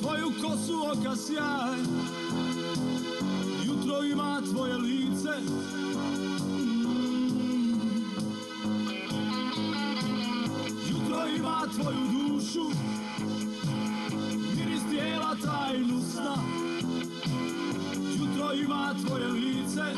Tvoju kosu oka sjaj. Jutro ima tvoje lice. Jutro ima tvoju dušu. Miris tijela tajnu sna. Jutro ima tvoje lice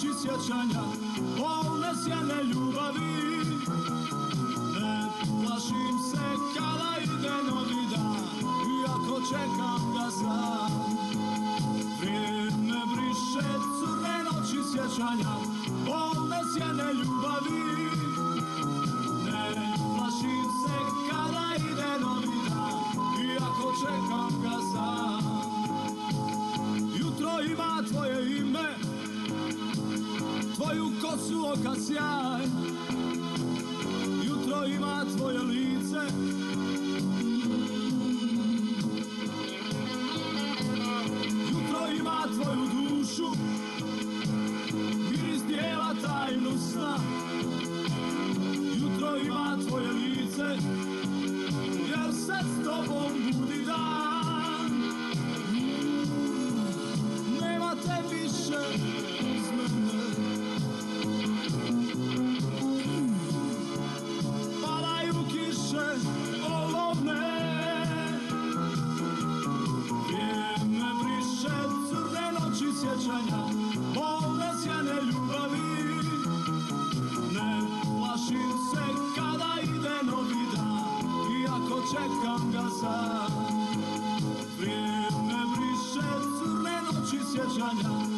noći sjećanja Polne sjene ljubavi. Ne plašim se kada ide novi dan Iako čekam ga sam Vrijeme briše crne noći sjećanja Polne sjene ljubavi Kosu oka sjaj. Jutro ima tvoje lice. Jutro ima tvoju dušu. Miris dijela tajnu sna. Jutro ima tvoje lice. Jer se s tobom budi dan sjećanja Bolne sjene ljubavi. Ne plašim se kada ide novi dan Iako čekam ga sam Vrijeme briše crne noći sjećanja